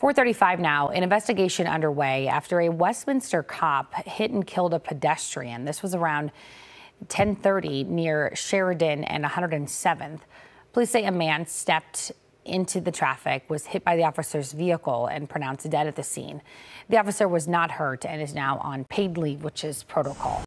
435 now, an investigation underway after a Westminster cop hit and killed a pedestrian. This was around 1030 near Sheridan and 107th. Police say a man stepped into the traffic, was hit by the officer's vehicle and pronounced dead at the scene. The officer was not hurt and is now on paid leave, which is protocol.